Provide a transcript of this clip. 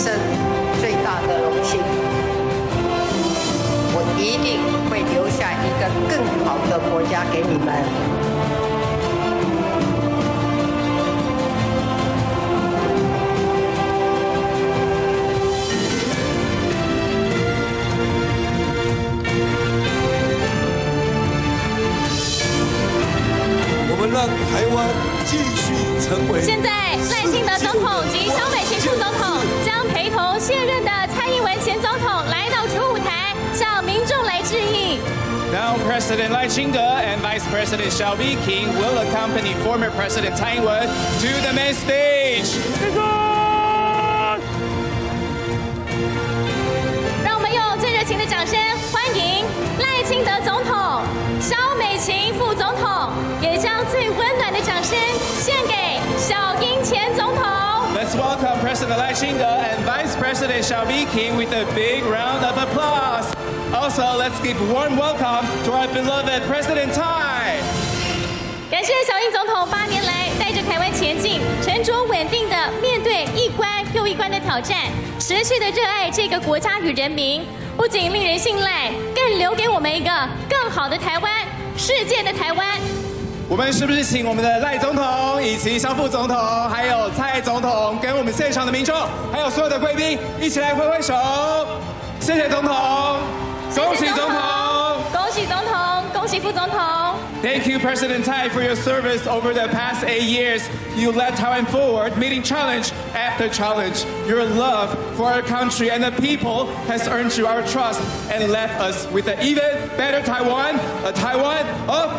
生最大的荣幸，我一定会留下一个更好的国家给你们。我们让台湾继续成为现在赖新德总统及小美田副总统。President Lai Ching-te and Vice President Xiao King will accompany former President Tsai Ing-wen to the main stage. 让我们用最热情的掌声欢迎赖清德总统、萧美琴副总统，也将最温暖的掌声献给小英前总统。 Let's welcome President Lai Ching-te and Vice President Xiao King with a big round of applause. Also, let's give warm welcome to our beloved President Tsai. 感谢小英总统八年来带着台湾前进，沉着稳定的面对一关又一关的挑战，持续的热爱这个国家与人民，不仅令人信赖，更留给我们一个更好的台湾，世界的台湾。我们是不是请我们的赖总统以及肖副总统，还有蔡总统，跟我们现场的民众，还有所有的贵宾一起来挥挥手？谢谢总统，恭喜总统。恭喜总统，恭喜副总统。 Thank you, President Tsai, for your service over the past eight years. You led Taiwan forward, meeting challenge after challenge. Your love for our country and the people has earned you our trust and left us with an even better Taiwan, a Taiwan of the world.